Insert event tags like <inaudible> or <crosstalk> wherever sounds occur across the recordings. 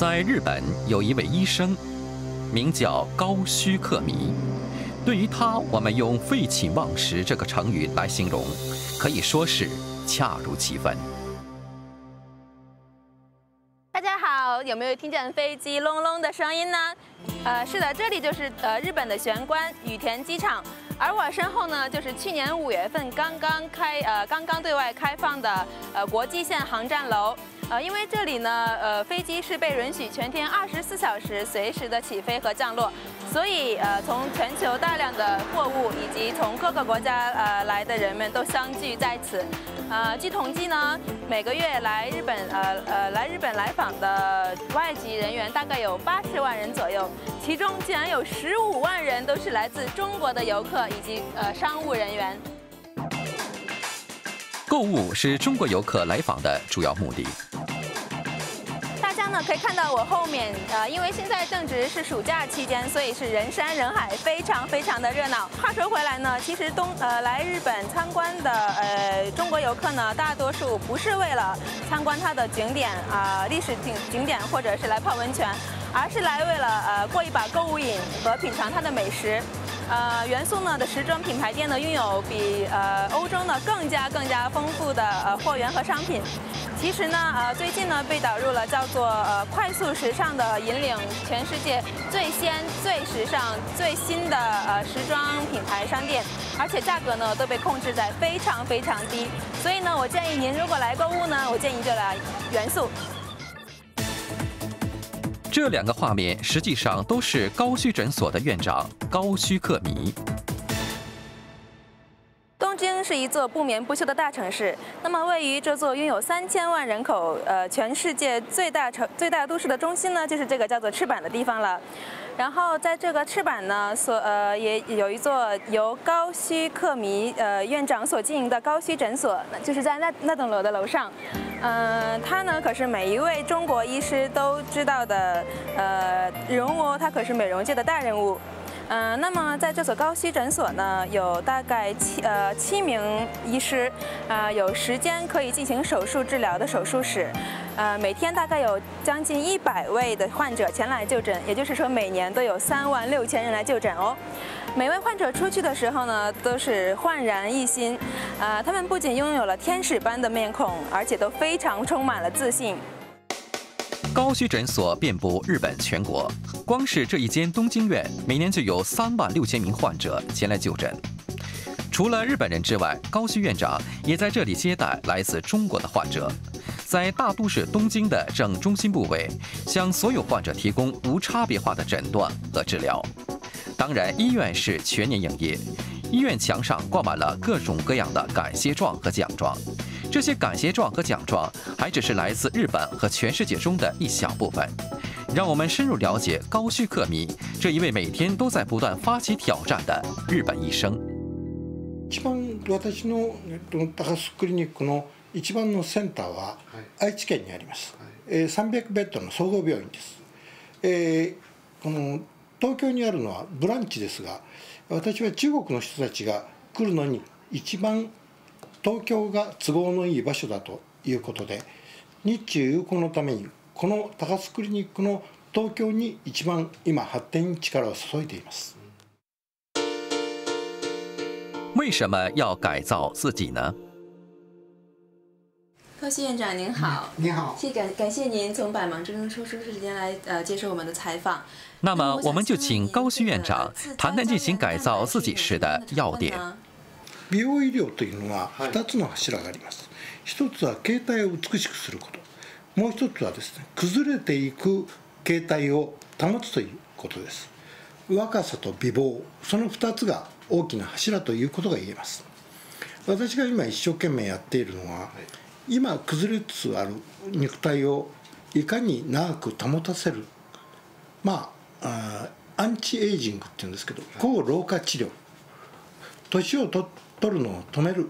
在日本有一位医生，名叫高须克弥。对于他，我们用“废寝忘食”这个成语来形容，可以说是恰如其分。大家好，有没有听见飞机隆隆的声音呢？呃，是的，这里就是呃日本的玄关羽田机场，而我身后呢，就是去年五月份刚刚开呃刚刚对外开放的呃国际线航站楼。呃，因为这里呢，呃，飞机是被允许全天二十四小时随时的起飞和降落，所以呃，从全球大量的货物以及从各个国家呃来的人们都相聚在此。呃，据统计呢，每个月来日本呃呃来日本来访的外籍人员大概有八十万人左右，其中竟然有十五万人都是来自中国的游客以及呃商务人员。购物是中国游客来访的主要目的。大家呢可以看到我后面，呃，因为现在正值是暑假期间，所以是人山人海，非常非常的热闹。话说回来呢，其实东呃来日本参观的呃中国游客呢，大多数不是为了参观它的景点啊历史景景点，或者是来泡温泉，而是来为了呃过一把购物瘾和品尝它的美食。呃，元素呢的时装品牌店呢，拥有比呃欧洲呢更加更加丰富的呃货源和商品。其实呢，呃，最近呢被导入了叫做呃快速时尚的引领全世界最先、最时尚、最新的呃时装品牌商店，而且价格呢都被控制在非常非常低。所以呢，我建议您如果来购物呢，我建议就来元素。这两个画面实际上都是高须诊所的院长高须克弥。是一座不眠不休的大城市。那么，位于这座拥有三千万人口、呃，全世界最大城、最大都市的中心呢，就是这个叫做赤坂的地方了。然后，在这个赤坂呢，所呃也有一座由高须克弥呃院长所经营的高须诊所，就是在那那栋楼的楼上。嗯，他呢可是每一位中国医师都知道的呃人物，他可是美容界的大人物。嗯，那么在这所高息诊所呢，有大概七呃七名医师，啊，有时间可以进行手术治疗的手术室，呃，每天大概有将近一百位的患者前来就诊，也就是说每年都有三万六千人来就诊哦。每位患者出去的时候呢，都是焕然一新，啊，他们不仅拥有了天使般的面孔，而且都非常充满了自信。高须诊所遍布日本全国，光是这一间东京院，每年就有三万六千名患者前来就诊。除了日本人之外，高须院长也在这里接待来自中国的患者，在大都市东京的正中心部位，向所有患者提供无差别化的诊断和治疗。当然，医院是全年营业，医院墙上挂满了各种各样的感谢状和奖状。这些感谢状和奖状还只是来自日本和全世界中的一小部分。让我们深入了解高须克弥这一位每天都在不断发起挑战的日本医生。一番私の高須クリニックの一番のセンターは愛知県にあります。え300ベッドの総合病院です。えこの東京にあるのはブランチですが、私は中国の人たちが来るのに一番 東京が都合のいい場所だということで日中友好のためにこの高須クリニックの東京に一番今発展に力を注いでいます。为什么要改造自己呢？高希院长您好，你好，谢感感谢您从百忙之中抽出时间来呃接受我们的采访。那么我们就请高希院长谈谈进行改造自己时的要点。美容医療というのは2つの柱があります。一つは形態を美しくすること。もう一つはですね崩れていく形態を保つということです。若さと美貌その2つが大きな柱ということが言えます。私が今一生懸命やっているのは今崩れつつある肉体をいかに長く保たせるまあアンチエイジングっていうんですけど抗老化治療。年を取取るのを止める。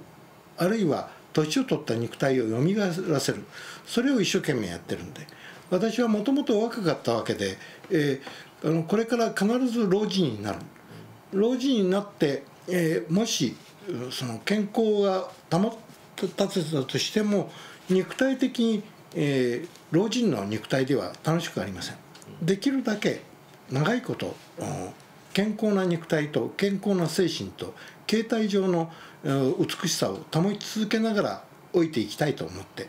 あるいは年を取った肉体をよみがえらせる。それを一生懸命やってるんで。私はもともと若かったわけで、えー、あのこれから必ず老人になる。老人になって、えー、もしその健康が保たせたとしても肉体的にえー、老人の肉体では楽しくありません。できるだけ長いこと健康な肉体と健康な精神と形態上の美しさを保ち続けながら置いていきたいと思って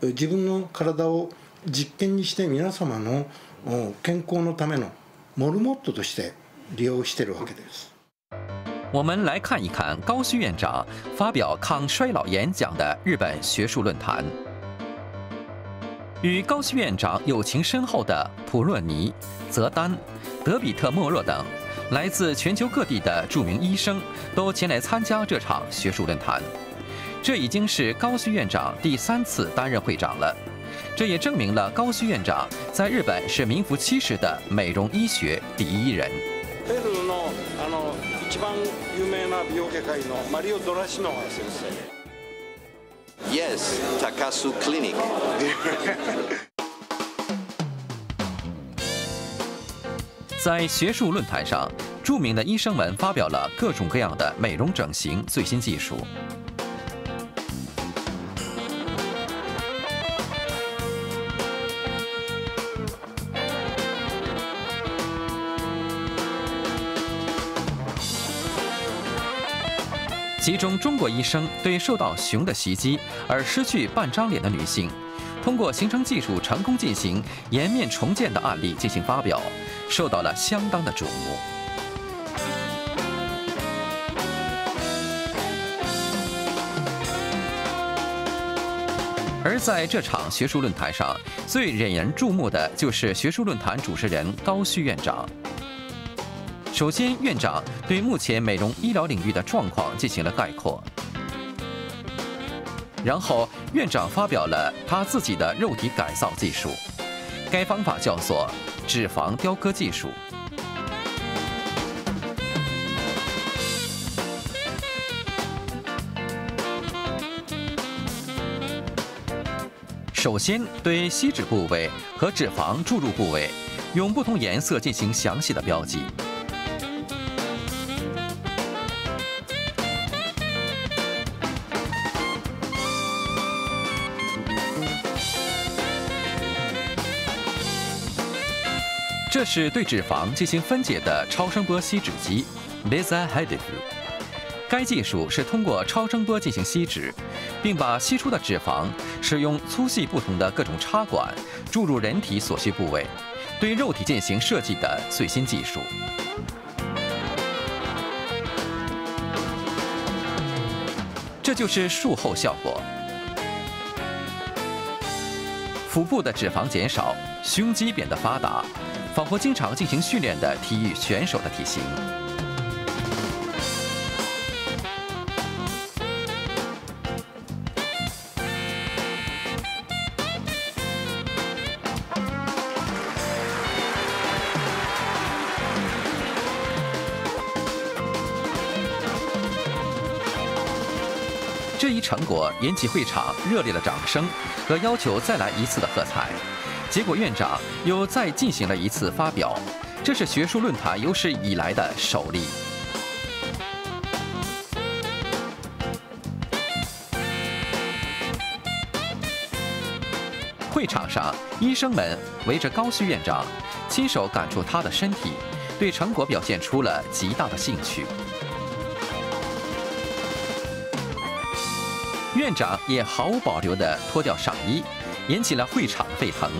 自分の体を実験にして皆様の健康のためのモルモットとして利用しているわけです。我们来看一看高须院长发表抗衰老演讲的日本学术论坛。与高须院长友情深厚的普洛尼、泽丹、德比特·莫若等来自全球各地的著名医生都前来参加这场学术论坛。这已经是高须院长第三次担任会长了，这也证明了高须院长在日本是名副其实的美容医学第一人。Yes, Takasu Clinic. <laughs> 在学术论坛上，著名的医生们发表了各种各样的美容整形最新技术。其中，中国医生对受到熊的袭击而失去半张脸的女性，通过形成技术成功进行颜面重建的案例进行发表，受到了相当的瞩目。而在这场学术论坛上，最引人注目的就是学术论坛主持人高旭院长。首先，院长对目前美容医疗领域的状况进行了概括。然后，院长发表了他自己的肉体改造技术，该方法叫做脂肪雕刻技术。首先，对吸脂部位和脂肪注入部位，用不同颜色进行详细的标记。这是对脂肪进行分解的超声波吸脂机 b e z a h e d i f 该技术是通过超声波进行吸脂，并把吸出的脂肪使用粗细不同的各种插管注入人体所需部位，对肉体进行设计的最新技术。这就是术后效果：腹部的脂肪减少，胸肌变得发达。仿佛经常进行训练的体育选手的体型。这一成果引起会场热烈的掌声和要求再来一次的喝彩。结果，院长又再进行了一次发表，这是学术论坛有史以来的首例。会场上，医生们围着高旭院长，亲手感触他的身体，对成果表现出了极大的兴趣。院长也毫无保留地脱掉上衣，引起了会场沸腾。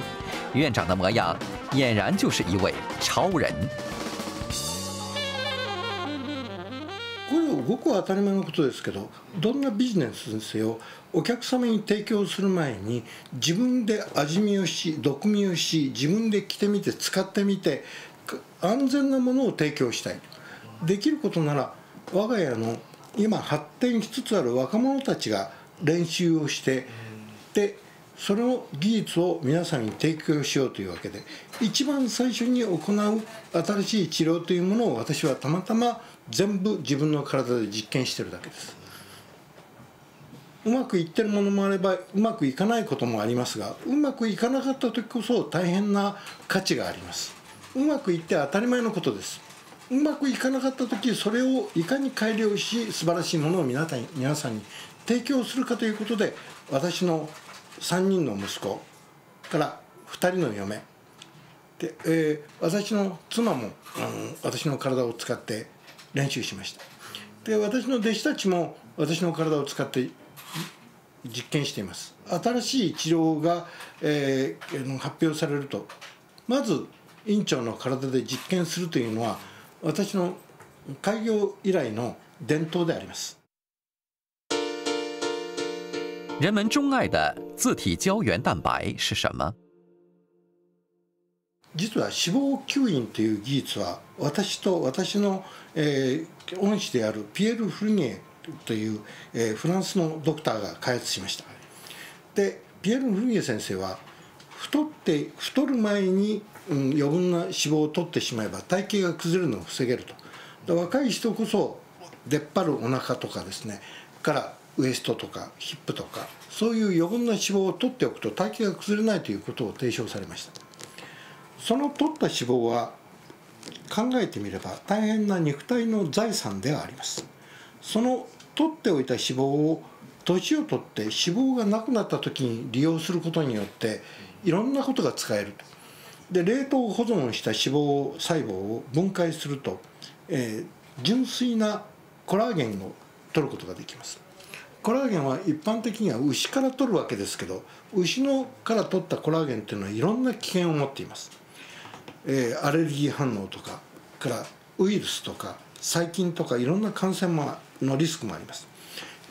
院長の模样俨然就是一位超人。これごく当たり前のことですけどどんなビジネスにせよお客様に提供する前に自分で味見をし毒味をし自分で着てみて使ってみて安全なものを提供したいできることなら我が家の今発展しつつある若者たちが練習をしてでその技術を皆さんに提供しようというわけで一番最初に行う新しい治療というものを私はたまたま全部自分の体で実験してるだけです。うまくいってるものもあればうまくいかないこともありますがうまくいかなかった時こそ大変な価値があります。うまくいって当たり前のことです。うまくいかなかった時それをいかに改良し素晴らしいものを皆さん皆さんに提供するかということで私の3人の息子から2人の嫁。で、えー、私の妻もあの私の体を使って練習しました。で私の弟子たちも私の体を使って実験しています。新しい治療が、えー、発表されるとまず院長の体で実験するというのは私の開業以来の伝統であります。人们钟爱的自体胶原蛋白是什么？実は脂肪吸引という技術は私と私の、えー、恩師であるピエール・フルニエという、えー、フランスのドクターが開発しましたでピエール・フルニエ先生は太って太る前に、うん、余分な脂肪を取ってしまえば体型が崩れるのを防げると若い人こそ出っ張るお腹とかですねからウエストとかヒップとかそういう余分な脂肪を取っておくと体型が崩れないということを提唱されました。その取った脂肪は考えてみれば大変な肉体の財産ではあります。その取っておいた脂肪を年を取って脂肪がなくなった時に利用することによっていろんなことが使えると。で冷凍保存した脂肪細胞を分解すると、えー、純粋なコラーゲンを取ることができます。コラーゲンは一般的には牛から取るわけですけど牛のから取ったコラーゲンっていうのはいろんな危険を持っています、えー、アレルギー反応とかからウイルスとか細菌とかいろんな感染のリスクもあります。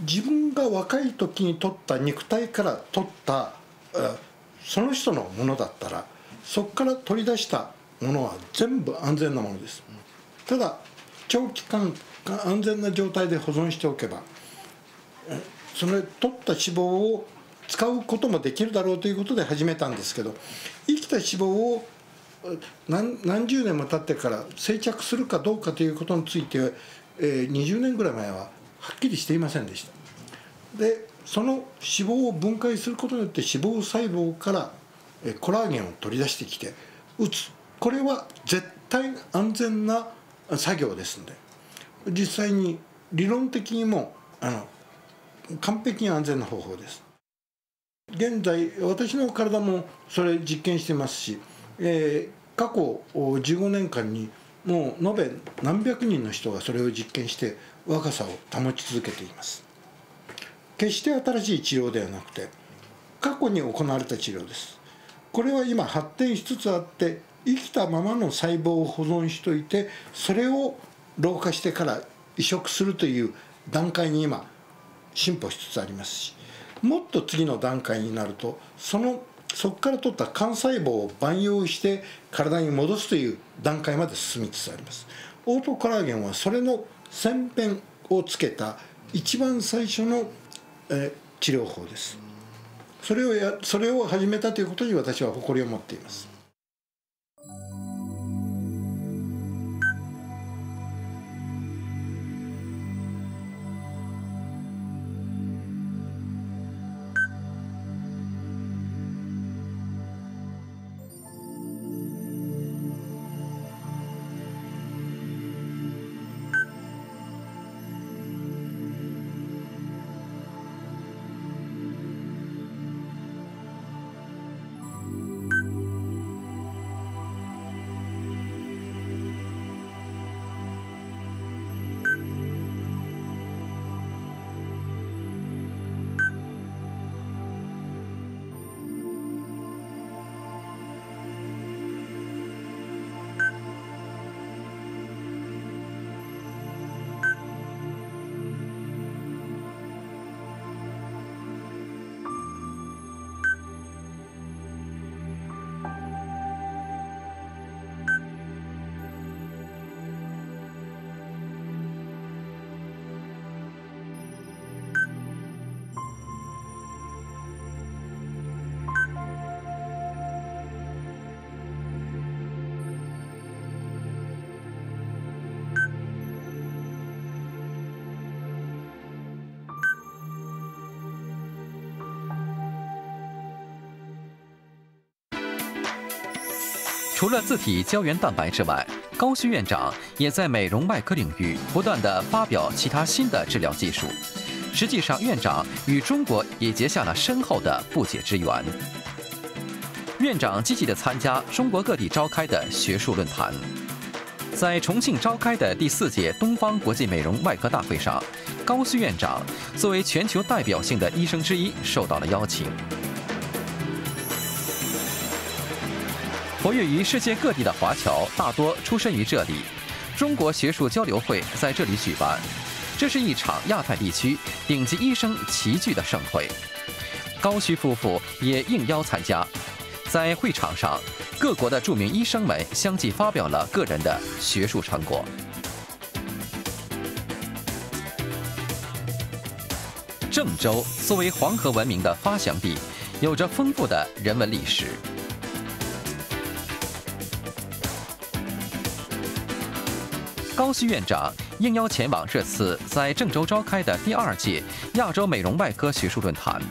自分が若い時に取った肉体から取ったその人のものだったらそこから取り出したものは全部安全なものです。ただ長期間安全な状態で保存しておけばその取った脂肪を使うこともできるだろうということで始めたんですけど生きた脂肪を何何十年も経ってから定着するかどうかということについて、えー、20年ぐらい前ははっきりしていませんでした。でその脂肪を分解することによって脂肪細胞からコラーゲンを取り出してきて打つ。これは絶対安全な作業ですので実際に理論的にもあの完璧に安全な方法です。現在私の体もそれ実験してますし、えー、過去15年間にもう延べ何百人の人がそれを実験して若さを保ち続けています。決して新しい治療ではなくて過去に行われた治療です。これは今発展しつつあって生きたままの細胞を保存しといてそれを老化してから移植するという段階に今進歩しつつありますしもっと次の段階になるとそのそこから取った幹細胞を培養して体に戻すという段階まで進みつつあります。オートコラーゲンはそれの先辺をつけた一番最初の、え治療法です。それをやそれを始めたということに私は誇りを持っています。除了自体胶原蛋白之外，高须院长也在美容外科领域不断地发表其他新的治疗技术。实际上，院长与中国也结下了深厚的不解之缘。院长积极地参加中国各地召开的学术论坛，在重庆召开的第四届东方国际美容外科大会上，高须院长作为全球代表性的医生之一受到了邀请。活跃于世界各地的华侨大多出身于这里，中国学术交流会在这里举办。这是一场亚太地区顶级医生齐聚的盛会，高须夫妇也应邀参加。在会场上，各国的著名医生们相继发表了个人的学术成果。郑州作为黄河文明的发祥地，有着丰富的人文历史。高希院长。应邀前往这次在郑州召开的第二届亚洲美容外科学术论坛。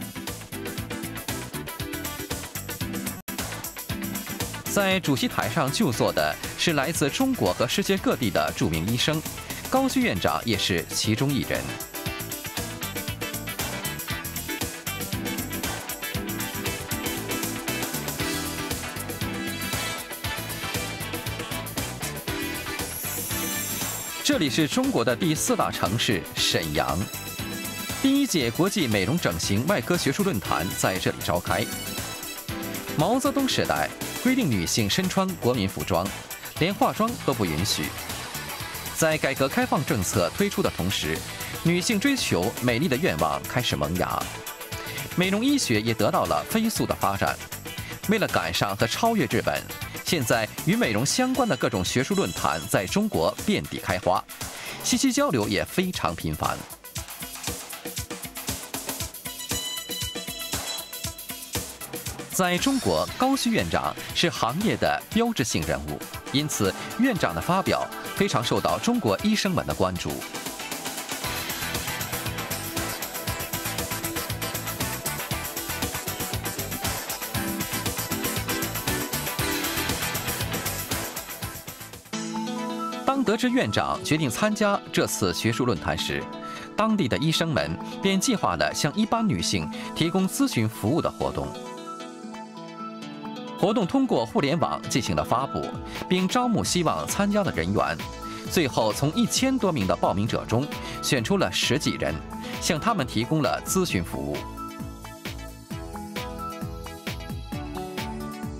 在主席台上就座的是来自中国和世界各地的著名医生，高希院长也是其中一人。里是中国的第四大城市沈阳，第一届国际美容整形外科学术论坛在这里召开。毛泽东时代规定女性身穿国民服装，连化妆都不允许。在改革开放政策推出的同时，女性追求美丽的愿望开始萌芽，美容医学也得到了飞速的发展。为了赶上和超越日本。现在与美容相关的各种学术论坛在中国遍地开花，信息交流也非常频繁。在中国，高须院长是行业的标志性人物，因此院长的发表非常受到中国医生们的关注。得知院长决定参加这次学术论坛时，当地的医生们便计划了向一般女性提供咨询服务的活动。活动通过互联网进行了发布，并招募希望参加的人员。最后，从一千多名的报名者中选出了十几人，向他们提供了咨询服务。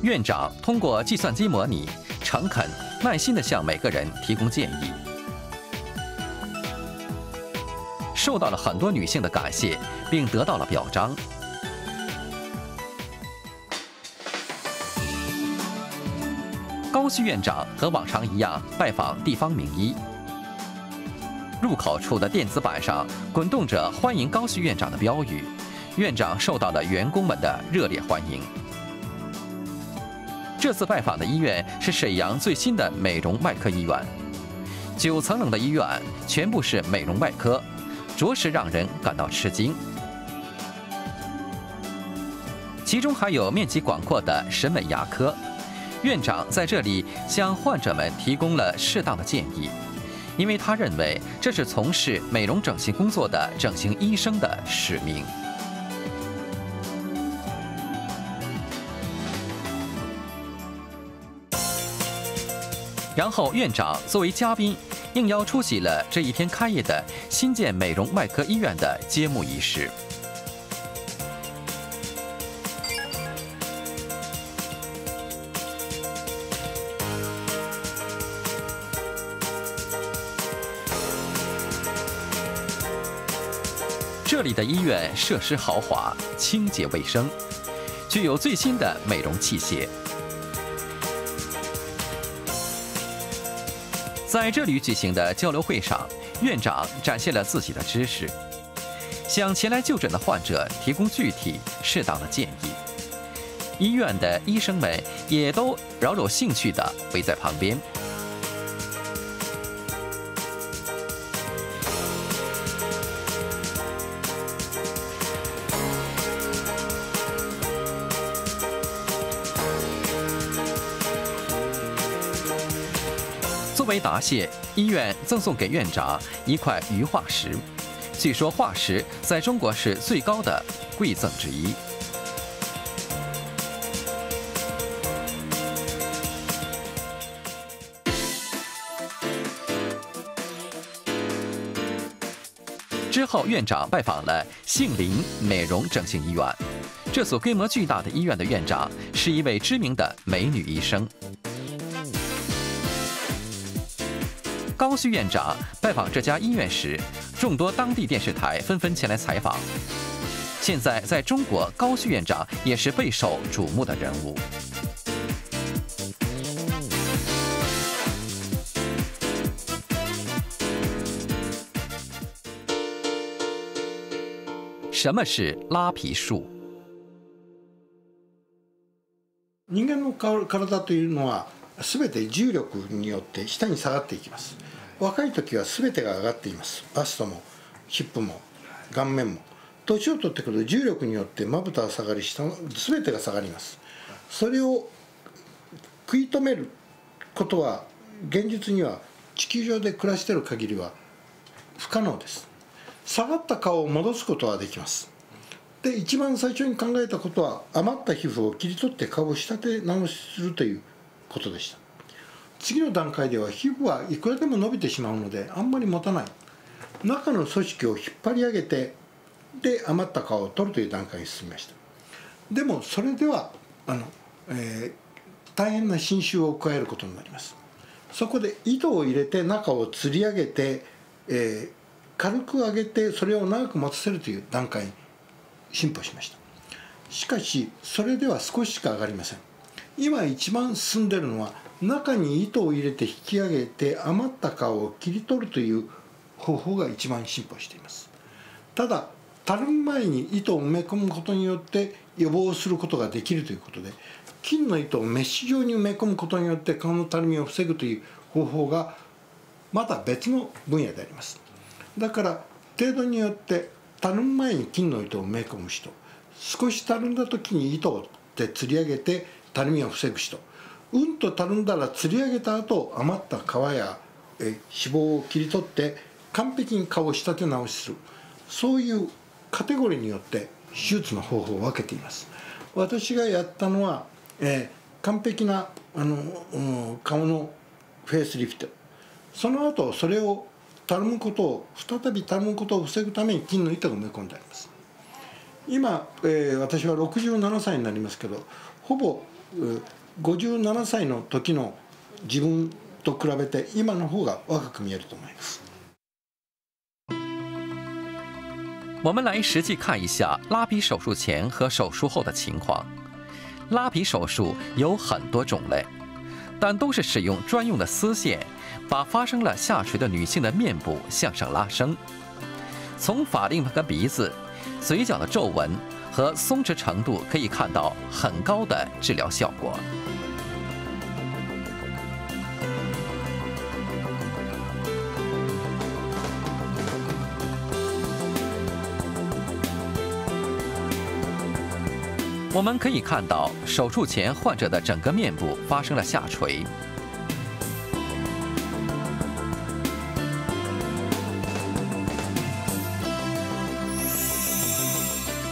院长通过计算机模拟，诚恳。耐心的向每个人提供建议，受到了很多女性的感谢，并得到了表彰。高旭院长和往常一样拜访地方名医，入口处的电子板上滚动着“欢迎高旭院长”的标语，院长受到了员工们的热烈欢迎。这次拜访的医院是沈阳最新的美容外科医院，九层楼的医院全部是美容外科，着实让人感到吃惊。其中还有面积广阔的审美牙科，院长在这里向患者们提供了适当的建议，因为他认为这是从事美容整形工作的整形医生的使命。然后，院长作为嘉宾，应邀出席了这一天开业的新建美容外科医院的揭幕仪式。这里的医院设施豪华、清洁卫生，具有最新的美容器械。在这里举行的交流会上，院长展现了自己的知识，向前来就诊的患者提供具体适当的建议。医院的医生们也都饶有兴趣地围在旁边。为答谢，医院赠送给院长一块鱼化石，据说化石在中国是最高的贵赠之一。之后，院长拜访了杏林美容整形医院。这所规模巨大的医院的院长是一位知名的美女医生。高须院长拜访这家医院时，众多当地电视台纷纷前来采访。现在，在中国，高须院长也是备受瞩目的人物。什么是拉皮术？人間の体というのは全て重力によって下に下がっていきます 若い時は全てが上がっています。バストもヒップも顔面も。年を取ってくると重力によってまぶたは下がり下全てが下がります。それを食い止めることは現実には地球上で暮らしている限りは不可能です。下がった顔を戻すことはできます。で一番最初に考えたことは余った皮膚を切り取って顔を仕立て直しするということでした。次の段階では皮膚はいくらでも伸びてしまうのであんまり持たない。中の組織を引っ張り上げてで余った皮を取るという段階に進みました。でもそれではあの、えー、大変な侵襲を加えることになります。そこで糸を入れて中を吊り上げて、えー、軽く上げてそれを長く持たせるという段階に進歩しました。しかしそれでは少ししか上がりません。今一番進んでるのは中に糸を入れて引き上げて余った皮を切り取るという方法が一番進歩しています。ただたるむ前に糸を埋め込むことによって予防することができるということで金の糸をメッシュ状に埋め込むことによって顔のたるみを防ぐという方法がまた別の分野であります。だから程度によってたるむ前に金の糸を埋め込む人少したるんだ時に糸をで吊り上げてたるみを防ぐ人うんとたるんだら吊り上げた後余った皮やえ脂肪を切り取って完璧に顔を仕立て直しする。そういうカテゴリーによって手術の方法を分けています。私がやったのは、えー、完璧なあの、うん、顔のフェイスリフト。その後それをたるむことを再びたるむことを防ぐために金の糸が埋め込んであります。今、えー、私は67歳になりますけどほぼ57歳の時の自分と比べて今の方が若く見えると思います。我们来实际看一下拉皮手术前和手术后的情况。拉皮手术有很多种类，但都是使用专用的丝线，把发生了下垂的女性的面部向上拉升。从法令纹、鼻子、嘴角的皱纹。和松弛程度可以看到很高的治疗效果。 我们可以看到，手术前患者的整个面部发生了下垂。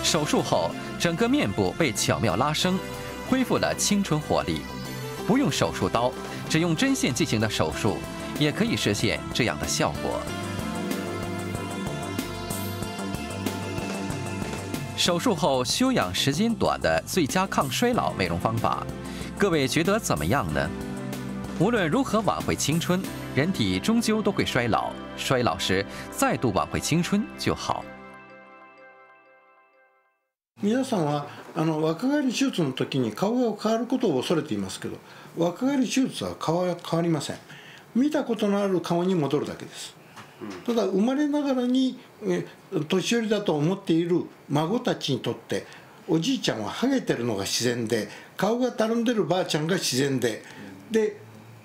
手术后，整个面部被巧妙拉伸，恢复了青春活力。不用手术刀，只用针线进行的手术，也可以实现这样的效果。手术后休养时间短的最佳抗衰老美容方法，各位觉得怎么样呢？无论如何挽回青春，人体终究都会衰老，衰老时再度挽回青春就好。皆さんはあの若返り手術の時に顔が変わることを恐れていますけど若返り手術は顔は変わりません見たことのある顔に戻るだけです ただ生まれながらにえ年寄りだと思っている孫たちにとっておじいちゃんはハゲてるのが自然で顔がたるんでるばあちゃんが自然でで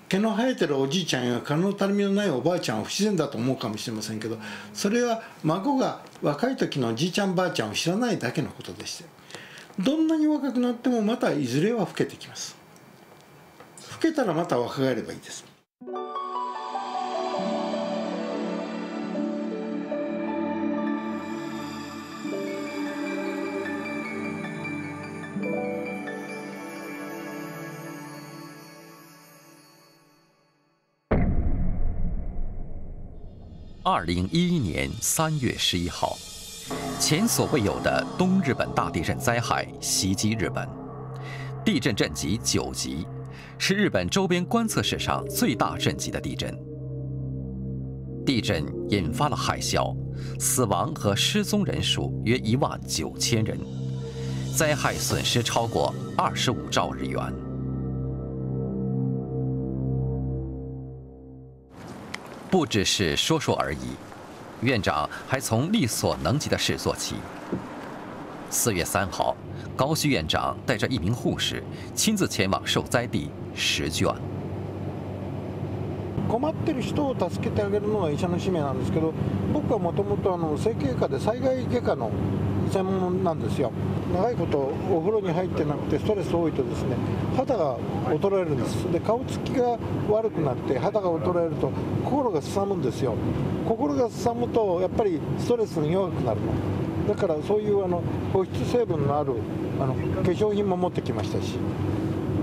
毛の生えてるおじいちゃんや顔のたるみのないおばあちゃんは不自然だと思うかもしれませんけどそれは孫が若い時のじいちゃんばあちゃんを知らないだけのことでしてどんなに若くなってもまたいずれは老けてきます。老けたらまた若返ればいいです二零一一年三月十一号，前所未有的东日本大地震灾害袭击日本，地震震级九级，是日本周边观测史上最大震级的地震。地震引发了海啸，死亡和失踪人数约一万九千人，灾害损失超过二十五兆日元。不只是说说而已，院长还从力所能及的事做起。四月三号，高须院长带着一名护士亲自前往受灾地石卷。困ってる人を助けてあげるのが医者の使命なんですけど僕はもともと整形外科で災害外科の専門なんですよ 長いことお風呂に入ってなくてストレス多いとですね肌が衰えるんです。で顔つきが悪くなって肌が衰えると心がすさむんですよ。心がすさむとやっぱりストレスに弱くなる。のだからそういうあの保湿成分のあるあの化粧品も持ってきましたし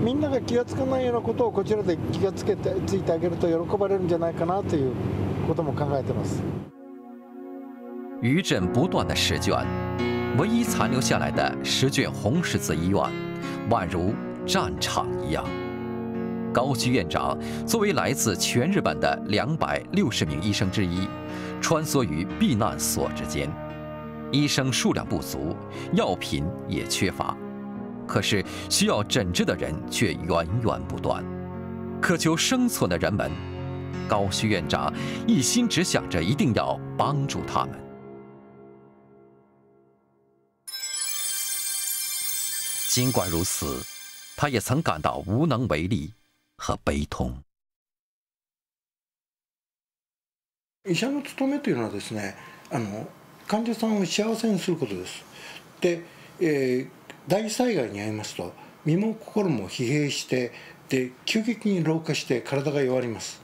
みんなが気が付かないようなことをこちらで気がつけてついてあげると喜ばれるんじゃないかなということも考えてます。余震不断的石卷，唯一残留下来的十卷红十字医院，宛如战场一样。高居院长作为来自全日本的两百六十名医生之一，穿梭于避难所之间，医生数量不足，药品也缺乏。可是需要诊治的人却源源不断，渴求生存的人们，高须院长一心只想着一定要帮助他们。尽管如此，他也曾感到无能为力和悲痛。医者の務めというのはですね、あの患者さんを幸せにすることです。で、え大災害に遭いますと身も心も疲弊してで急激に老化して体が弱ります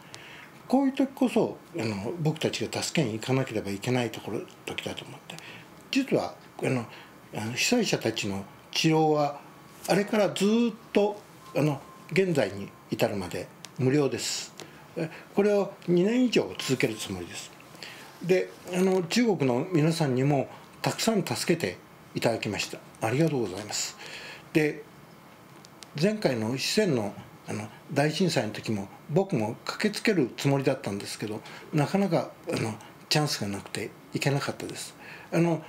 こういう時こそあの僕たちが助けに行かなければいけないところ時だと思って実はあの被災者たちの治療はあれからずっとあの現在に至るまで無料です。これを2年以上続けるつもりです。であの中国の皆さんにもたくさん助けていただきました。ありがとうございます。で前回の四川のあの大震災の時も僕も駆けつけるつもりだったんですけどなかなかあのチャンスがなくて行けなかったです。あの、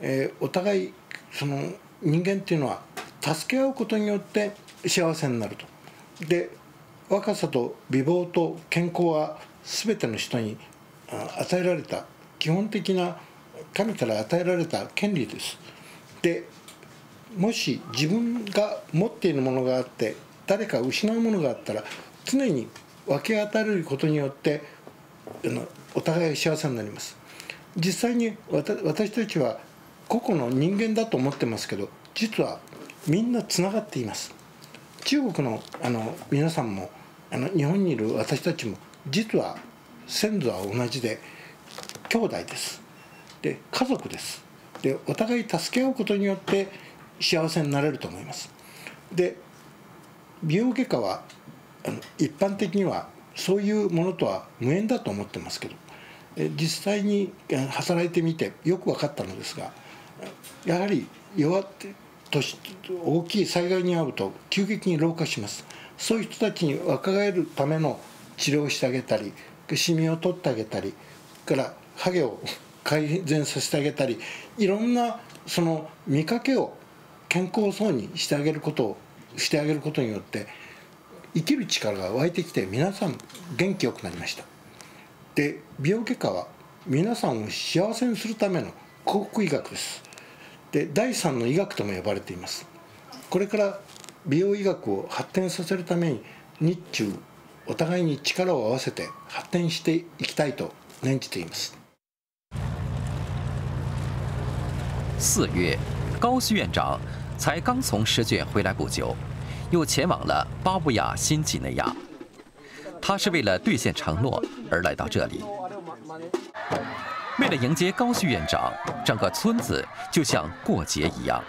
えー、お互いその人間っていうのは助け合うことによって幸せになると。で若さと美貌と健康は全ての人に与えられた基本的な神から与えられた権利です。でもし自分が持っているものがあって誰か失うものがあったら常に分け与えることによってお互い幸せになります。実際に私たちは個々の人間だと思ってますけど実はみんなつながっています。中国のあの皆さんもあの日本にいる私たちも実は先祖は同じで兄弟です。で家族です。でお互い助け合うことによって幸せになれると思います。で美容外科はあの一般的にはそういうものとは無縁だと思ってますけど実際に働いてみてよく分かったのですがやはり弱って年大きい災害に遭うと急激に老化します。そういう人たちに若返るための治療をしてあげたりシミを取ってあげたりからハゲを <laughs> 改善させてあげたりいろんなその見かけを健康そうにしてあげることをしてあげることによって生きる力が湧いてきて皆さん元気よくなりました。で美容外科は皆さんを幸せにするための幸福医学です。で第三の医学とも呼ばれていますこれから美容医学を発展させるために日中お互いに力を合わせて発展していきたいと念じています四月，高须院长才刚从试卷回来不久，又前往了巴布亚新几内亚。他是为了兑现承诺而来到这里。为了迎接高旭院长，整个村子就像过节一样。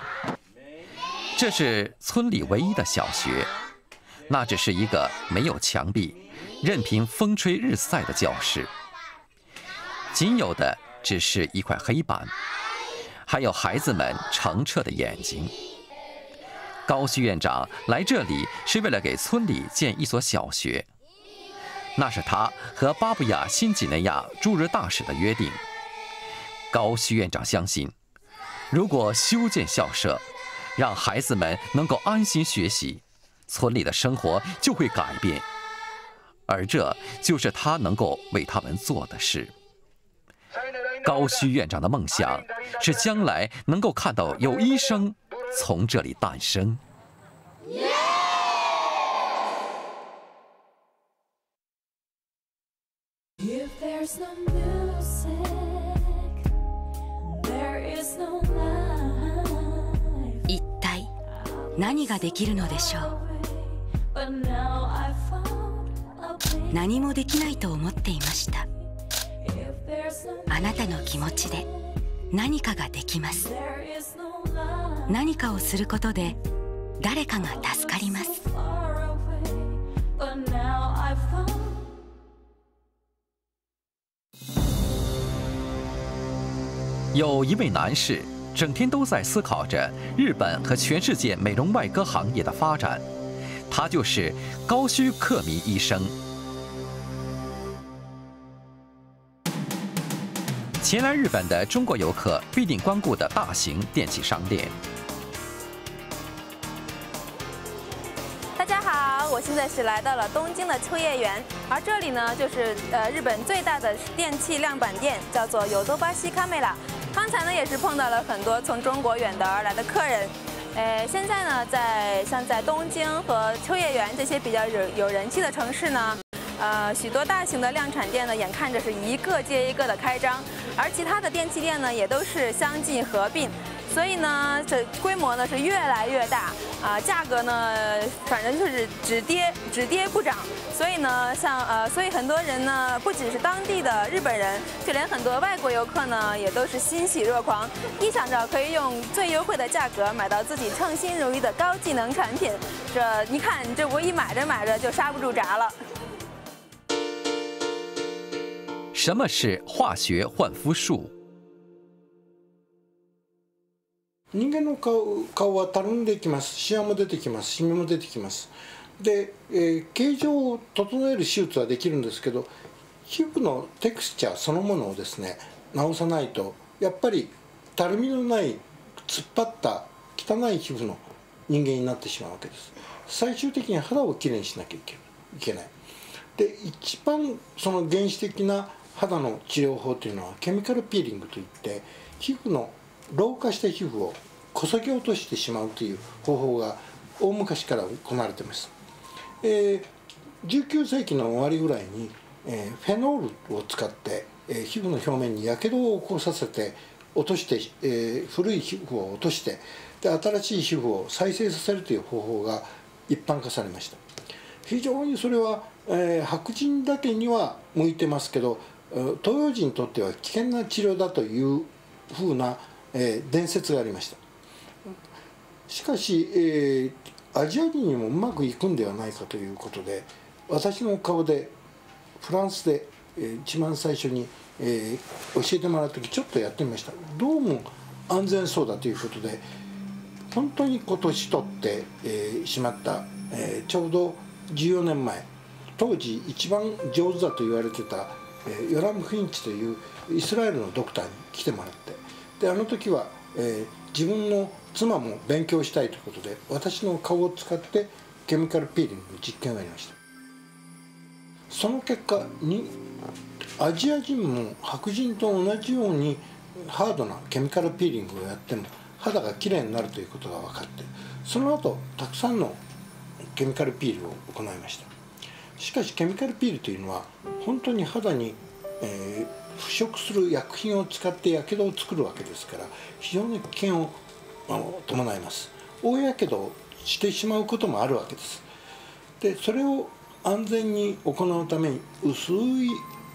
这是村里唯一的小学，那只是一个没有墙壁、任凭风吹日晒的教室。仅有的只是一块黑板，还有孩子们澄澈的眼睛。高旭院长来这里是为了给村里建一所小学，那是他和巴布亚新几内亚驻日大使的约定。高须院长相信，如果修建校舍，让孩子们能够安心学习，村里的生活就会改变，而这就是他能够为他们做的事。高须院长的梦想是将来能够看到有医生。从这里诞生。一何ができるのでしょう？何もできないと思っていました。あなたの気持ちで何かができます。何かをすることで誰かが助かります。有一位男士。整天都在思考着日本和全世界美容外科行业的发展，他就是高须克弥医生。前来日本的中国游客必定光顾的大型电器商店。大家好我现在是来到了东京的秋叶原，而这里呢，就是呃日本最大的电器量板店，叫做有多巴西卡梅拉。刚才呢，也是碰到了很多从中国远道而来的客人。呃，现在呢，在像在东京和秋叶原这些比较有有人气的城市呢，呃，许多大型的量产店呢，眼看着是一个接一个的开张，而其他的电器店呢，也都是相继合并。所以呢，这规模呢是越来越大啊，价格呢反正就是只跌只跌不涨。所以呢，像呃，所以很多人呢，不仅是当地的日本人，就连很多外国游客呢，也都是欣喜若狂，一想着可以用最优惠的价格买到自己称心如意的高技能产品，这你看，这不一买着买着就刹不住闸了。什么是化学焕肤术？人間の顔顔はたるんできます。シワも出てきます。シミも出てきます。で、えー、形状を整える手術はできるんですけど皮膚のテクスチャーそのものをですね直さないとやっぱりたるみのない突っ張った汚い皮膚の人間になってしまうわけです。最終的に肌をきれいにしなきゃいけない。で一番その原始的な肌の治療法というのはケミカルピーリングといって皮膚の老化した皮膚をこそぎ落としてしまうという方法が大昔から行われています、えー、19世紀の終わりぐらいに、えー、フェノールを使って、えー、皮膚の表面にやけどを起こさせて落として、えー、古い皮膚を落としてで新しい皮膚を再生させるという方法が一般化されました。非常にそれは、えー、白人だけには向いてますけど東洋人にとっては危険な治療だというふうなえー、伝説がありました。しかし、えー、アジア人にもうまくいくんではないかということで私の顔でフランスで、えー、一番最初に、えー、教えてもらう時ちょっとやってみました。どうも安全そうだということで本当に今年取って、えー、しまった、えー、ちょうど14年前当時一番上手だと言われてた、えー、ヨラム・フィンチというイスラエルのドクターに来てもらってであの時は、えー、自分の妻も勉強したいということで私の顔を使ってケミカルピーリングの実験をやりました。その結果にアジア人も白人と同じようにハードなケミカルピーリングをやっても肌がきれいになるということが分かってその後たくさんのケミカルピールを行いました。しかしケミカルピールというのは本当に肌に、えー、腐食する薬品を使ってやけどを作るわけですから非常に危険を伴います。大やけどをしてしまうこともあるわけです。でそれを安全に行うために薄い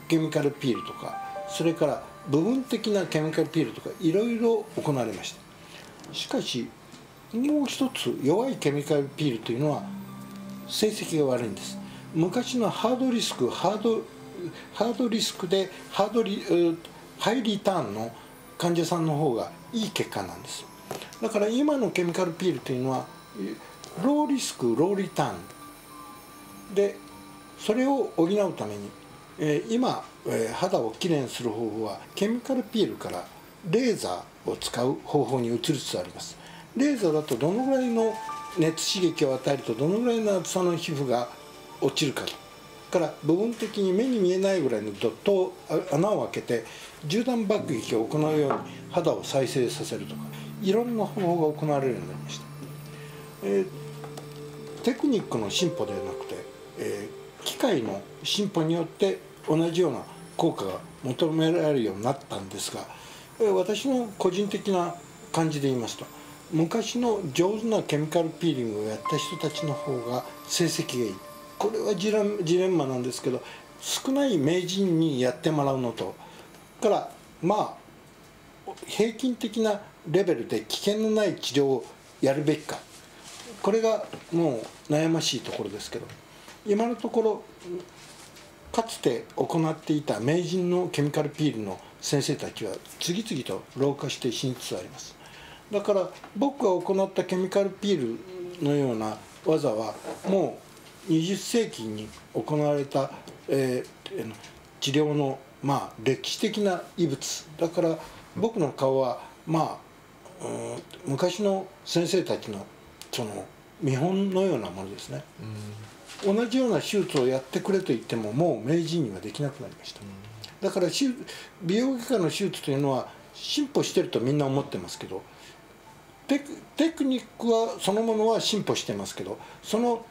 ケミカルピールとかそれから部分的なケミカルピールとかいろいろ行われました。しかしもう一つ弱いケミカルピールというのは成績が悪いんです。昔のハードリスクハードハードリスクでハードリハイリターンの患者さんの方がいい結果なんですだから今のケミカルピールというのはローリスクローリターンでそれを補うために、えー、今、えー、肌をきれいにする方法はケミカルピールからレーザーを使う方法に移りつつあります。レーザーだとどのぐらいの熱刺激を与えるとどのぐらいの厚さの皮膚が落ちるかと。から部分的に目に見えないぐらいのドットを穴を開けて銃弾爆撃を行うように肌を再生させるとかいろんな方法が行われるようになりました、えー、テクニックの進歩ではなくて、えー、機械の進歩によって同じような効果が求められるようになったんですが、えー、私の個人的な感じで言いますと昔の上手なケミカルピーリングをやった人たちの方が成績がいい。これはジレンマなんですけど少ない名人にやってもらうのとからまあ平均的なレベルで危険のない治療をやるべきか。これがもう悩ましいところですけど今のところかつて行っていた名人のケミカルピールの先生たちは次々と老化して死につつあります。だから僕が行ったケミカルピールのような技はもう20世紀に行われた、えー、治療の、まあ、歴史的な遺物。だから僕の顔はまあ、うん、昔の先生たちのその見本のようなものですね、同じような手術をやってくれと言ってももう名人にはできなくなりました、だから美容外科の手術というのは進歩してるとみんな思ってますけどテクニックはそのものは進歩してますけどその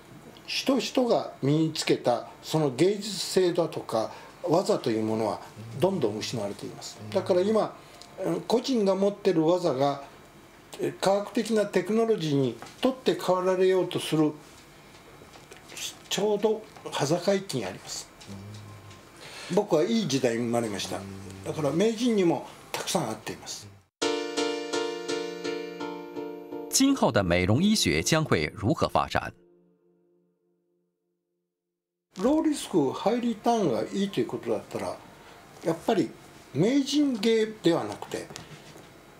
人々が身につけたその芸術性だとか技というものはどんどん失われています。だから今個人が持ってる技が科学的なテクノロジーにとって変わられようとするちょうど端境期にあります。僕はいい時代に生まれました。だから名人にもたくさん会っています。今后的美容医学将会如何发展？ローリスクハイリターンがいいということだったらやっぱり名人芸ではなくて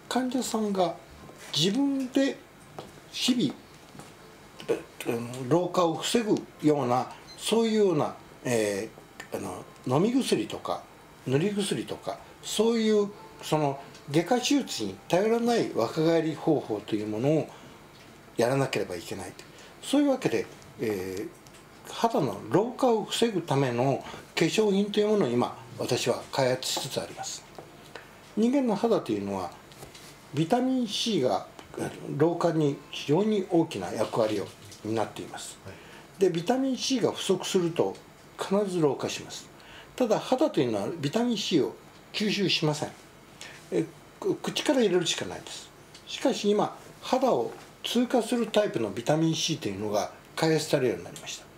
患者さんが自分で日々老化を防ぐようなそういうような、えー、あの飲み薬とか塗り薬とかそういうその外科手術に頼らない若返り方法というものをやらなければいけないそういうわけで、えー、肌の老化を防ぐための化粧品というものを今私は開発しつつあります。人間の肌というのはビタミン C が老化に非常に大きな役割を担っています。でビタミン C が不足すると必ず老化します。ただ肌というのはビタミン C を吸収しません。え口から入れるしかないです。しかし今肌を通過するタイプのビタミン C というのが開発されるようになりました。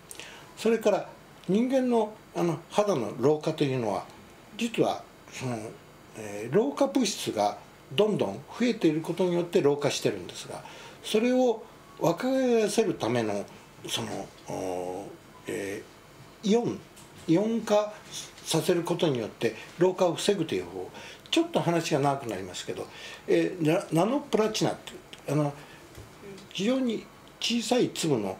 それから人間のあの肌の老化というのは実はその、えー、老化物質がどんどん増えていることによって老化してるんですがそれを若返らせるためのその、えー、イオンイオン化させることによって老化を防ぐという方法。ちょっと話が長くなりますけど、えー、ナノプラチナってあの非常に小さい粒の、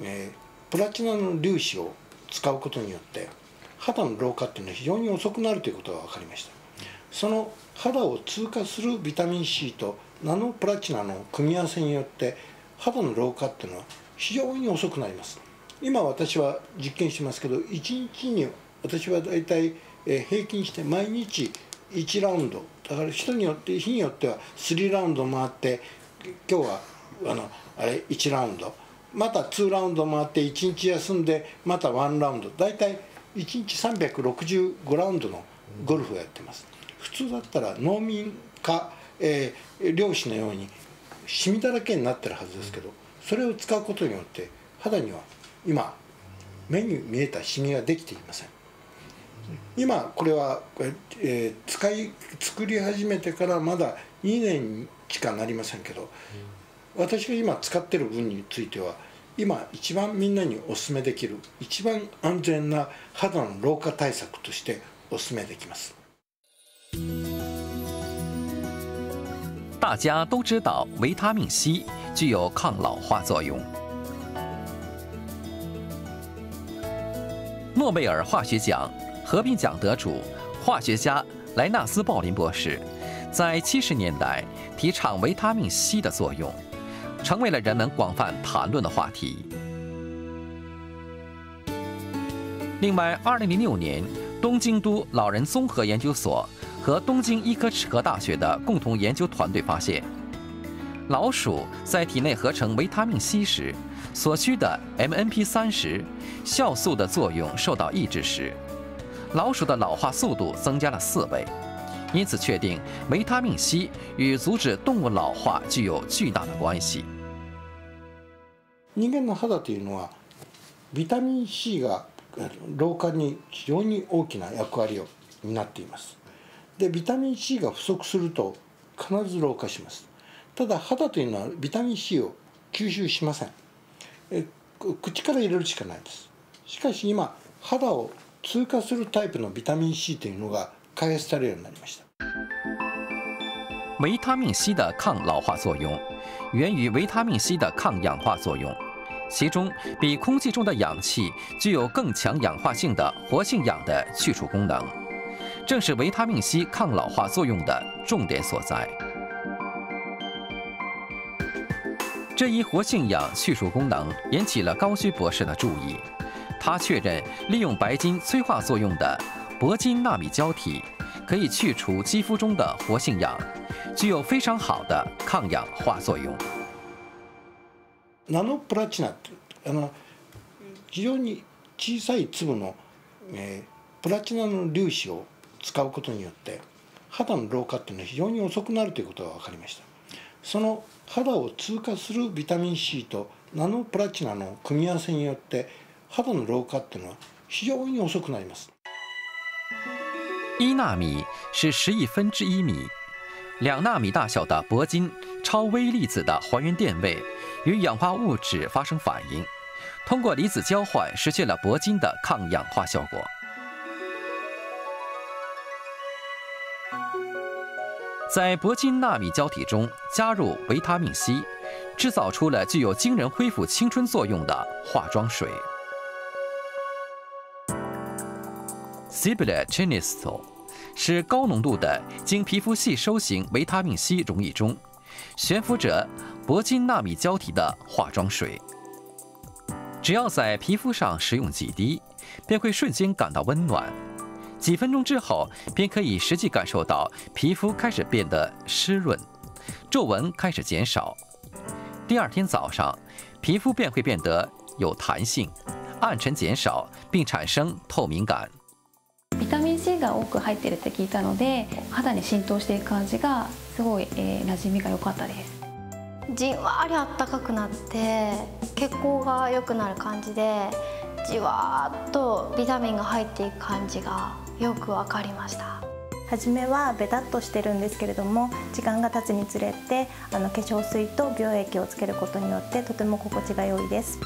えー、プラチナの粒子を使うことによって肌の老化っていうのは非常に遅くなるということが分かりました。その肌を通過するビタミン C とナノプラチナの組み合わせによって肌の老化っていうのは非常に遅くなります。今私は実験してますけど1日に私は大体平均して毎日1ラウンド。だから人によって日によっては3ラウンド回って今日はあのあれ1ラウンド。また2ラウンド回って1日休んでまた1ラウンド。大体1日365ラウンドのゴルフをやってます。普通だったら農民か、えー、漁師のようにシミだらけになってるはずですけどそれを使うことによって肌には今目に見えたシミができていません。今これは、えー、使い作り始めてからまだ2年しかなりませんけど私が今使ってる分については今一番みんなにお勧めできる一番安全な肌の老化対策としてお勧めできます大家都知道维他命 C 具有抗老化作用。诺贝尔化学奖和平奖得主、化学家莱纳斯·鲍林博士，在七十年代提倡维他命 C 的作用。成为了人们广泛谈论的话题。另外，2006年，东京都老人综合研究所和东京医科齿科大学的共同研究团队发现，老鼠在体内合成维他命 C 时，所需的 MNP 三十酵素的作用受到抑制时，老鼠的老化速度增加了四倍。因此，确定维他命 C 与阻止动物老化具有巨大的关系。人間の肌というのはビタミン C が老化に非常に大きな役割を担っています。でビタミン C が不足すると必ず老化します。ただ肌というのはビタミン C を吸収しません。え口から入れるしかないです。しかし今肌を通過するタイプのビタミン C というのが開発されるようになりました维他命 C 的抗老化作用源于维他命 C 的抗氧化作用，其中比空气中的氧气具有更强氧化性的活性氧的去除功能，正是维他命 C 抗老化作用的重点所在。这一活性氧去除功能引起了高须博士的注意，他确认利用白金催化作用的 铂金纳米胶体可以去除肌肤中的活性氧。具有非常好的抗氧化作用。ナノプラチナってあの非常に小さい粒の、えー、プラチナの粒子を使うことによって肌の老化っていうのは非常に遅くなるということが分かりましたその肌を通過するビタミン C とナノプラチナの組み合わせによって肌の老化っていうのは非常に遅くなります一纳米是十亿分之一米两纳米大小的铂金超微粒子的还原电位与氧化物质发生反应，通过离子交换实现了铂金的抗氧化效果。在铂金纳米胶体中加入维他命 C，制造出了具有惊人恢复青春作用的化妆水。Sibila Chinisto。是高浓度的经皮肤吸收型维他命 C 溶液中悬浮着铂金纳米胶体的化妆水。只要在皮肤上使用几滴，便会瞬间感到温暖。几分钟之后，便可以实际感受到皮肤开始变得湿润，皱纹开始减少。第二天早上，皮肤便会变得有弹性，暗沉减少，并产生透明感。ビタミン C が多く入ってるって聞いたので肌に浸透していく感じがすごい、えー、馴染みが良かったです。じんわりあったかくなって血行が良くなる感じでじわーっとビタミンが入っていく感じがよく分かりました。初めはベタっとしてるんですけれども時間が経つにつれてあの化粧水と美容液をつけることによってとても心地が良いです。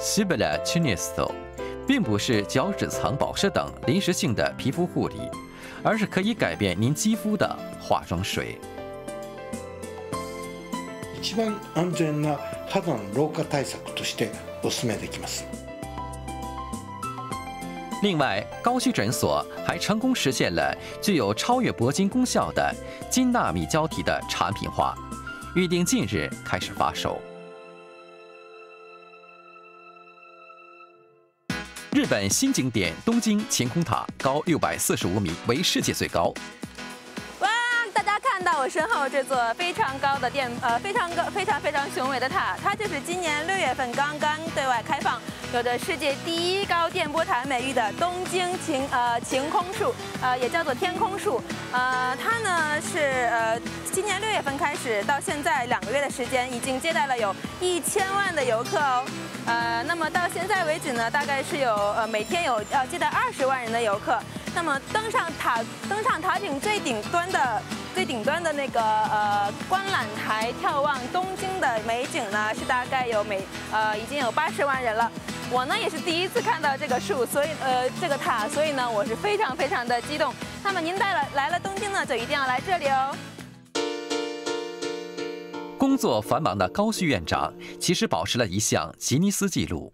シベラ・チュニスト并不是角质层保湿等临时性的皮肤护理，而是可以改变您肌肤的化妆水。一番安全な肌の老化対策としてお勧めできます。另外，高须诊所还成功实现了具有超越铂金功效的金纳米胶体的产品化，预定近日开始发售。 日本新景点东京晴空塔高六百四十五米，为世界最高。到我身后这座非常高的电呃非常高非常非常雄伟的塔，它就是今年六月份刚刚对外开放，有着世界第一高电波塔美誉的东京晴呃晴空树，呃也叫做天空树。呃，它呢是呃今年六月份开始到现在两个月的时间，已经接待了有一千万的游客哦。呃，那么到现在为止呢，大概是有呃每天有要接待二十万人的游客。那么登上塔登上塔顶最顶端的最顶端的那个呃观览台眺望东京的美景呢，是大概有每呃已经有八十万人了。我呢也是第一次看到这个树，所以呃这个塔，所以呢我是非常非常的激动。那么您带了来了东京呢，就一定要来这里哦。工作繁忙的高须院長其實保持了一項吉尼斯紀錄。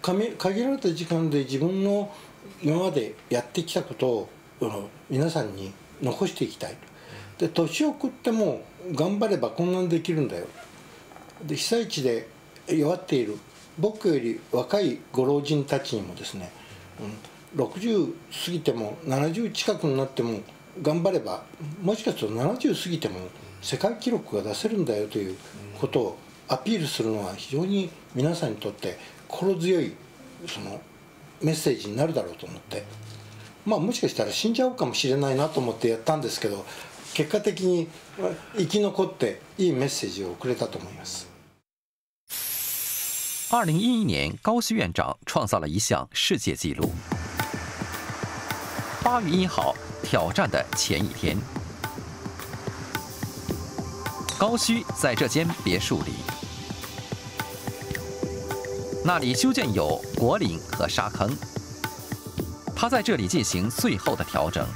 限られた時間で自分の今までやってきたことを皆さんに 残していきたい。で年を食っても頑張ればこんなにできるんだよ。で被災地で弱っている僕より若いご老人たちにもですね、うん、60過ぎても70近くになっても頑張ればもしかすると70過ぎても世界記録が出せるんだよということをアピールするのは非常に皆さんにとって心強いそのメッセージになるだろうと思ってまあもしかしたら死んじゃうかもしれないなと思ってやったんですけど結果的に生き残っていいメッセージを送れたと思います。二零一一年，高须院长创造了一项世界纪录。八月一号，挑战的前一天，高须在这间别墅里，那里修建有果岭和沙坑，他在这里进行最后的调整。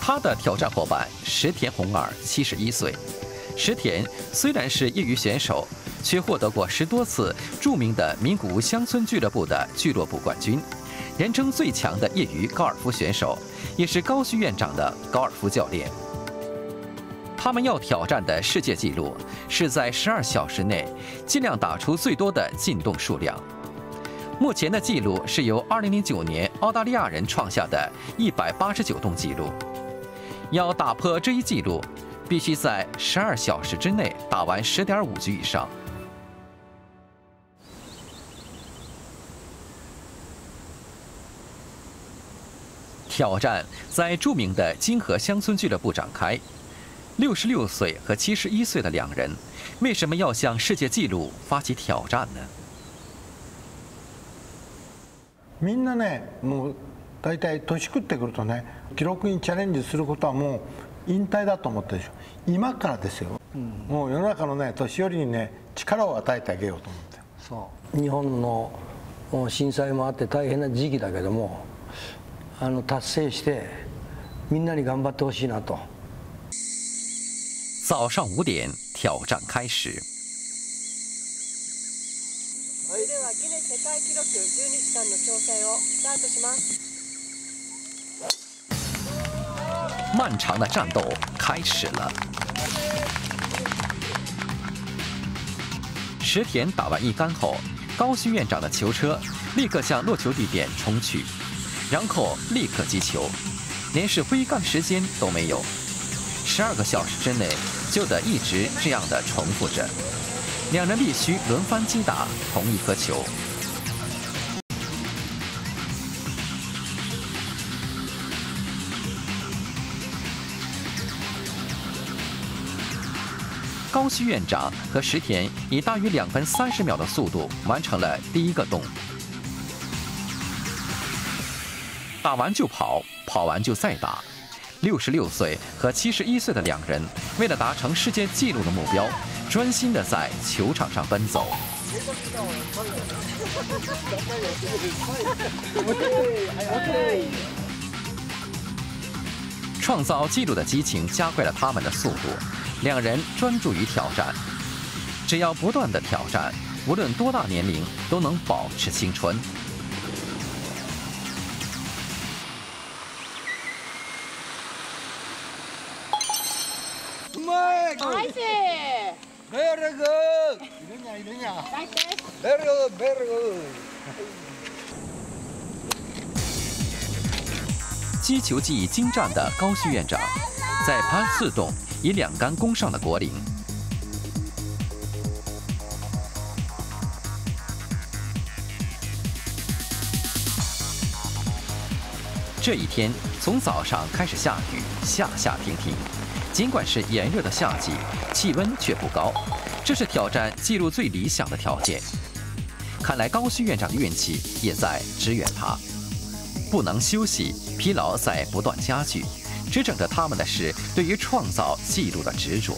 他的挑战伙伴石田红二，七十一岁。石田虽然是业余选手，却获得过十多次著名的名古屋乡村俱乐部的俱乐部冠军，人称最强的业余高尔夫选手，也是高须院长的高尔夫教练。他们要挑战的世界纪录是在十二小时内尽量打出最多的进洞数量。目前的记录是由二零零九年澳大利亚人创下的一百八十九洞纪录。要打破这一记录，必须在十二小时之内打完十点五局以上。挑战在著名的金河乡村俱乐部展开。六十六岁和七十一岁的两人，为什么要向世界纪录发起挑战呢？みんなね、もう大体年食ってくるとね。記録にチャレンジすることはもう引退だと思ったでしょ今からですよ、うん、もう世の中のね年寄りにね力を与えてあげようと思ってそう日本の震災もあって大変な時期だけどもあの達成してみんなに頑張ってほしいなと早上五点挑战开始それではギネス世界記録12時間の挑戦をスタートします漫长的战斗开始了。石田打完一杆后，高须院长的球车立刻向落球地点冲去，然后立刻击球，连是挥杆时间都没有。 十二个小时之内就得一直这样的重复着，两人必须轮番击打同一颗球。高须院长和石田以大约两分三十秒的速度完成了第一个洞。打完就跑，跑完就再打。六十六岁和七十一岁的两人，为了达成世界纪录的目标，专心的在球场上奔走。创造纪录的激情加快了他们的速度。两人专注于挑战，只要不断的挑战，无论多大年龄都能保持青春。击球技艺精湛的高旭院长，在盘四洞。以两杆攻上了国林。这一天从早上开始下雨，下下停停。尽管是炎热的夏季，气温却不高，这是挑战记录最理想的条件。看来高须院长的运气也在支援他。不能休息，疲劳在不断加剧，支撑着他们的是对于创造记录的执着。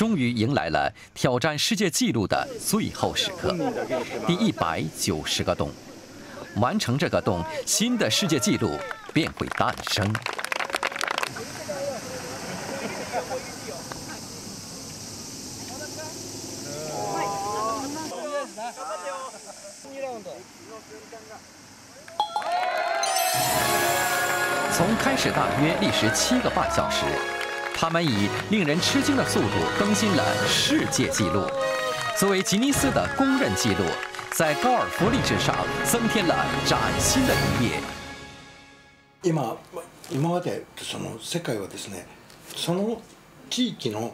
终于迎来了挑战世界纪录的最后时刻，第一百九十个洞，完成这个洞，新的世界纪录便会诞生。从开始大约历时七个半小时，他们以令人吃惊的速度更新了世界纪录，作为吉尼斯的公认纪录，在高尔夫励志上增添了崭新的一页。今今までその世界はですね、その地域の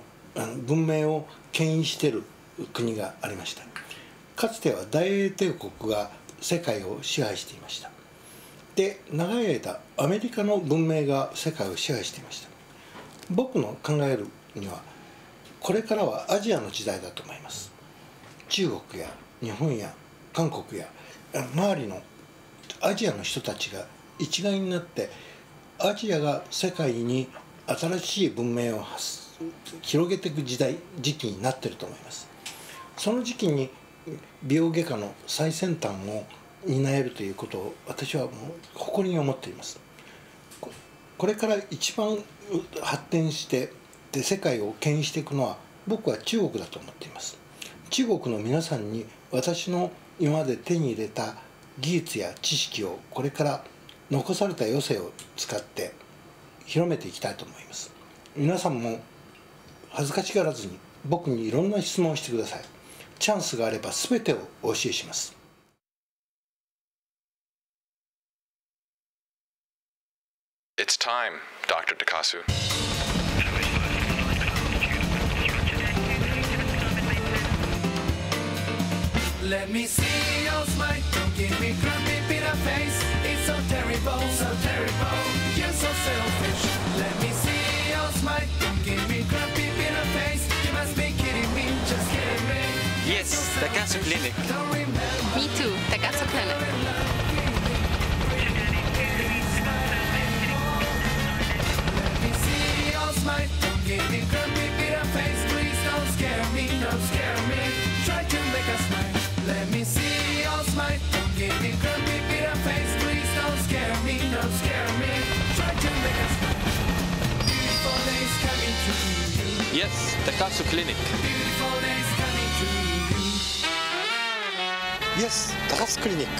文明を牽引している国がありました。かつては大英帝国が世界を支配していました。で長い間アメリカの文明が世界を支配していました僕の考えるにはこれからはアジアの時代だと思います。中国や日本や韓国や周りのアジアの人たちが一丸になってアジアが世界に新しい文明を広げていく時代時期になってると思います。その時期に美容外科の最先端を担えるということを私はもう誇りに思っています。これから一番発展してで世界を牽引していくのは僕は中国だと思っています。中国の皆さんに私の今まで手に入れた技術や知識をこれから残された余生を使って広めていきたいと思います。皆さんも恥ずかしがらずに僕にいろんな質問をしてください。チャンスがあれば全てをお教えします。Time, Dr. Takasu. Let me see your smile. Don't give me grumpy bitter face. It's so terrible, so terrible. You're so selfish. Let me see your smile. Don't give me grumpy bitter face. You must be kidding me, just kidding me. Yes, Takasu Clinic. Me too, Takasu Clinic. Smile. Don't give me grumpy bitter face. Please don't scare me, don't scare me. Try to make us smile. Let me see your smile. Don't give me grumpy bitter face. Please don't scare me, don't scare me. Try to make us smile. Beautiful days coming to you. Yes, Takasu Clinic. Beautiful days coming to you. Yes, Takasu Clinic.